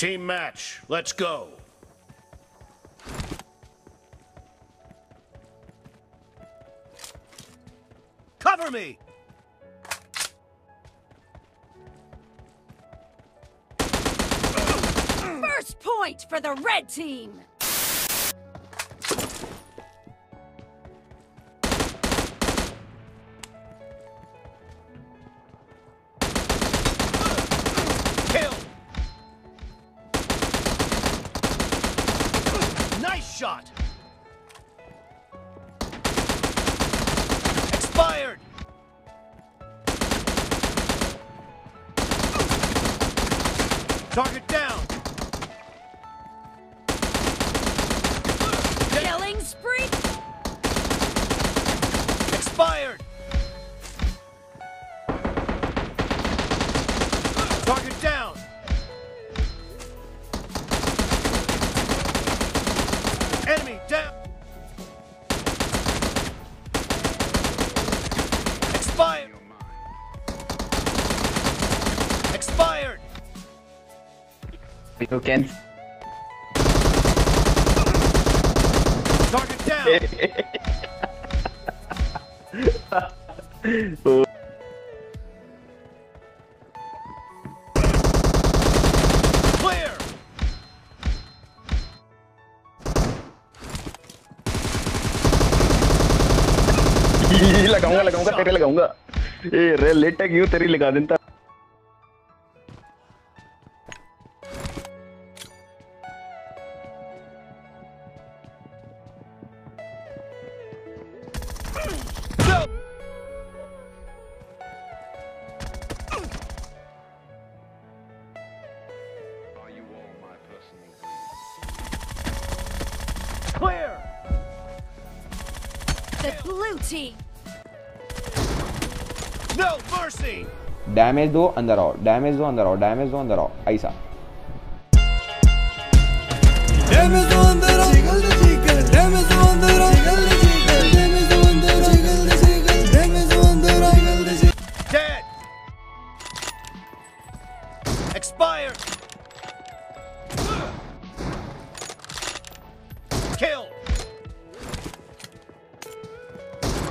Team match. Let's go. Cover me! First point for the red team! Shot! Expired! Target down! Killing spree! Expired! You can. Target down! oh, Clear! लगाऊंगा लगाऊंगा तेरे लगाऊंगा ए रे लेटा क्यों तेरी लगा देता The blue team! No mercy! Damage दो अंदर आओ डैमेज दो अंदर आओ डैमेज दो अंदर आओ ऐसा Damage on the rock,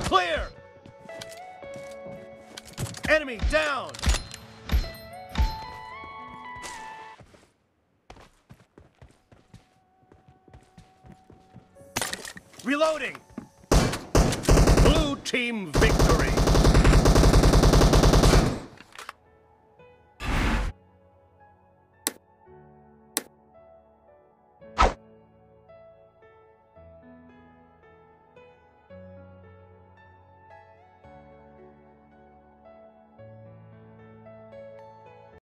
Clear! Enemy down! Reloading! Blue team victory!